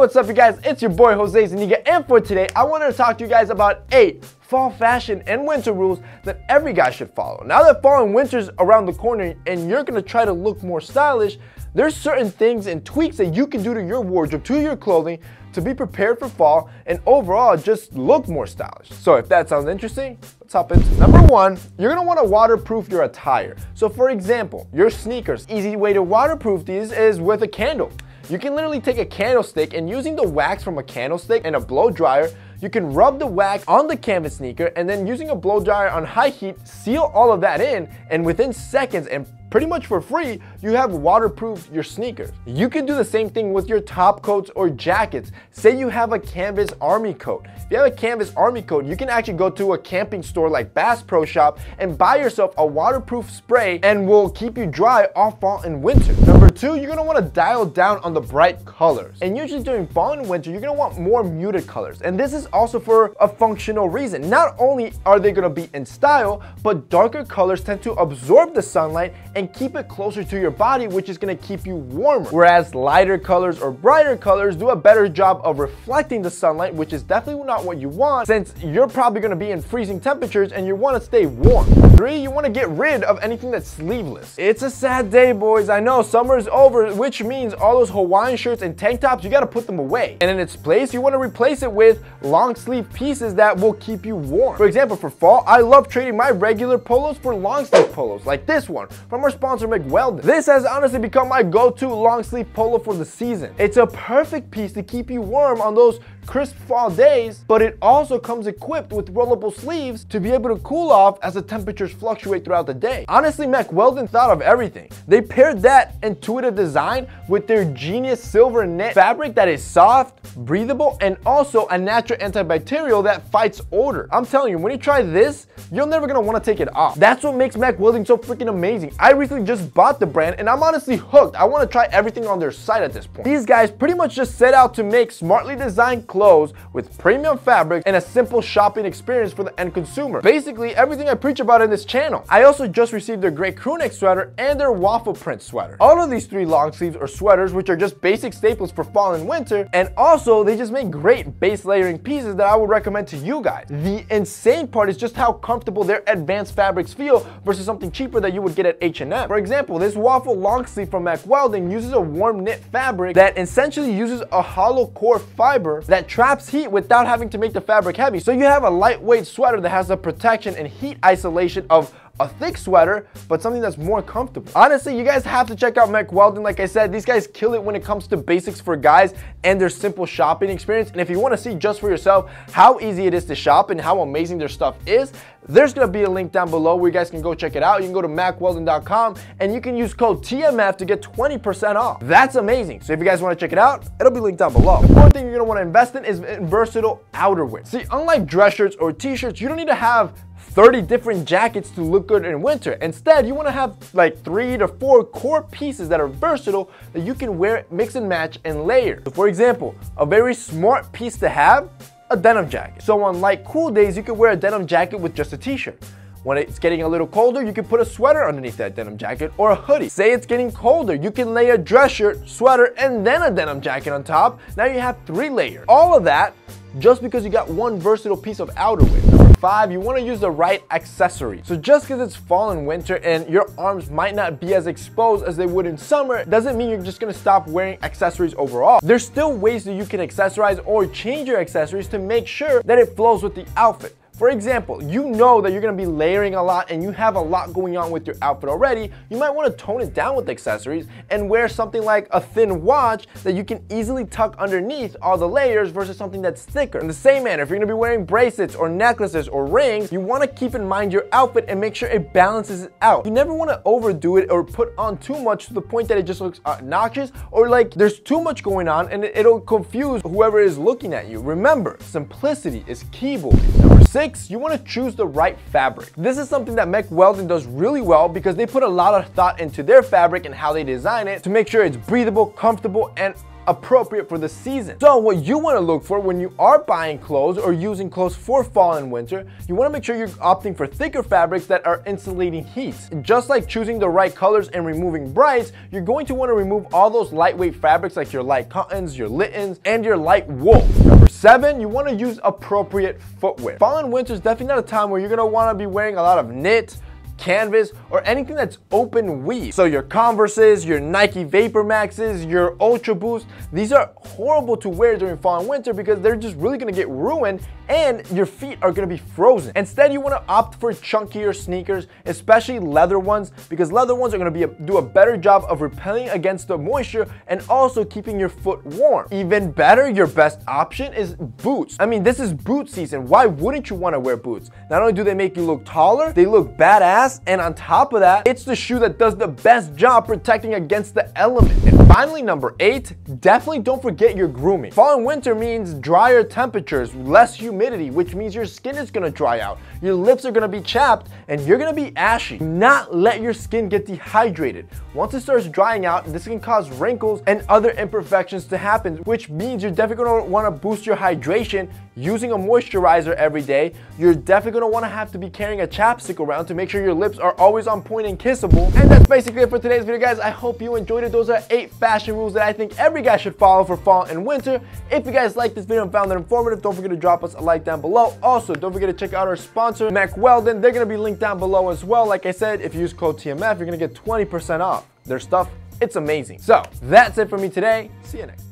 what's up you guys? It's your boy Jose Zuniga and for today I wanted to talk to you guys about 8 fall fashion and winter rules that every guy should follow. Now that fall and winter's around the corner and you're gonna try to look more stylish, there's certain things and tweaks that you can do to your wardrobe, to your clothing, to be prepared for fall and overall just look more stylish. So if that sounds interesting, let's hop into. Number one, you're gonna wanna waterproof your attire. So for example, your sneakers. Easy way to waterproof these is with a candle. You can literally take a candlestick and using the wax from a candlestick and a blow dryer, you can rub the wax on the canvas sneaker and then using a blow dryer on high heat, seal all of that in and within seconds and pretty much for free, you have waterproofed your sneakers. You can do the same thing with your top coats or jackets. Say you have a canvas army coat. If you have a canvas army coat, you can actually go to a camping store like Bass Pro Shop and buy yourself a waterproof spray and will keep you dry all fall and winter. Number two, you're gonna wanna dial down on the bright colors. And usually during fall and winter, you're gonna want more muted colors. And this is also for a functional reason. Not only are they gonna be in style, but darker colors tend to absorb the sunlight and and keep it closer to your body, which is gonna keep you warmer. Whereas lighter colors or brighter colors do a better job of reflecting the sunlight, which is definitely not what you want since you're probably gonna be in freezing temperatures and you wanna stay warm. Three, you wanna get rid of anything that's sleeveless. It's a sad day, boys. I know summer's over, which means all those Hawaiian shirts and tank tops, you gotta put them away. And in its place, you wanna replace it with long sleeve pieces that will keep you warm. For example, for fall, I love trading my regular polos for long sleeve polos, like this one from our sponsor Mack Weldon. This has honestly become my go-to long sleeve polo for the season. It's a perfect piece to keep you warm on those crisp fall days, but it also comes equipped with rollable sleeves to be able to cool off as the temperatures fluctuate throughout the day. Honestly, Mack Weldon thought of everything. They paired that intuitive design with their genius silver knit fabric that is soft, breathable, and also a natural antibacterial that fights odor. I'm telling you, when you try this, you're never gonna wanna take it off. That's what makes Mack Weldon so freaking amazing. I recently just bought the brand and I'm honestly hooked. I wanna try everything on their site at this point. These guys pretty much just set out to make smartly designed clothes with premium fabrics and a simple shopping experience for the end consumer. Basically, everything I preach about in this channel. I also just received their gray crewneck sweater and their waffle print sweater. All of these three long sleeves or sweaters, which are just basic staples for fall and winter, and also they just make great base layering pieces that I would recommend to you guys. The insane part is just how comfortable their advanced fabrics feel versus something cheaper that you would get at H&M. For example, this waffle long sleeve from Mack Weldon uses a warm knit fabric that essentially uses a hollow core fiber that that traps heat without having to make the fabric heavy. So you have a lightweight sweater that has the protection and heat isolation of a thick sweater, but something that's more comfortable. Honestly, you guys have to check out Mack Weldon. Like I said, these guys kill it when it comes to basics for guys and their simple shopping experience. And if you wanna see just for yourself how easy it is to shop and how amazing their stuff is, there's gonna be a link down below where you guys can go check it out. You can go to mackweldon.com and you can use code TMF to get 20% off. That's amazing. So if you guys wanna check it out, it'll be linked down below. The fourth thing you're gonna wanna invest in is versatile outerwear. See, unlike dress shirts or t-shirts, you don't need to have 30 different jackets to look good in winter. Instead, you wanna have like three to four core pieces that are versatile that you can wear, mix and match, and layer. So for example, a very smart piece to have, a denim jacket. So on like cool days, you can wear a denim jacket with just a t-shirt. When it's getting a little colder, you can put a sweater underneath that denim jacket or a hoodie. Say it's getting colder, you can lay a dress shirt, sweater, and then a denim jacket on top. Now you have three layers. All of that just because you got one versatile piece of outerwear. Number five, you wanna use the right accessory. So just because it's fall and winter and your arms might not be as exposed as they would in summer, doesn't mean you're just gonna stop wearing accessories overall. There's still ways that you can accessorize or change your accessories to make sure that it flows with the outfit. For example, you know that you're gonna be layering a lot and you have a lot going on with your outfit already, you might wanna tone it down with accessories and wear something like a thin watch that you can easily tuck underneath all the layers versus something that's thicker. In the same manner, if you're gonna be wearing bracelets or necklaces or rings, you wanna keep in mind your outfit and make sure it balances it out. You never wanna overdo it or put on too much to the point that it just looks obnoxious or like there's too much going on and it'll confuse whoever is looking at you. Remember, simplicity is key, boys. Six, you wanna choose the right fabric. This is something that Mack Weldon does really well because they put a lot of thought into their fabric and how they design it to make sure it's breathable, comfortable, and appropriate for the season. So what you want to look for when you are buying clothes or using clothes for fall and winter, you want to make sure you're opting for thicker fabrics that are insulating heat. Just like choosing the right colors and removing brights, you're going to want to remove all those lightweight fabrics like your light cottons, your linens, and your light wool. Number seven, you want to use appropriate footwear. Fall and winter is definitely not a time where you're going to want to be wearing a lot of knit, canvas, or anything that's open weave. So your Converses, your Nike Vapor Maxes, your Ultra Boost, these are horrible to wear during fall and winter because they're just really gonna get ruined and your feet are gonna be frozen. Instead, you wanna opt for chunkier sneakers, especially leather ones, because leather ones are gonna be a, do a better job of repelling against the moisture and also keeping your foot warm. Even better, your best option is boots. I mean, this is boot season. Why wouldn't you wanna wear boots? Not only do they make you look taller, they look badass and on top of that, it's the shoe that does the best job protecting against the element. And finally, number eight, definitely don't forget your grooming. Fall and winter means drier temperatures, less humidity, which means your skin is gonna dry out, your lips are gonna be chapped, and you're gonna be ashy. Not let your skin get dehydrated. Once it starts drying out, this can cause wrinkles and other imperfections to happen, which means you're definitely gonna wanna boost your hydration using a moisturizer every day. You're definitely gonna wanna have to be carrying a chapstick around to make sure your lips are always on point and kissable. And that's basically it for today's video, guys. I hope you enjoyed it. Those are eight fashion rules that I think every guy should follow for fall and winter. If you guys liked this video and found it informative, don't forget to drop us a like down below. Also, don't forget to check out our sponsor, Mack Weldon. They're gonna be linked down below as well. Like I said, if you use code TMF, you're gonna get 20% off their stuff. It's amazing. So that's it for me today. See you next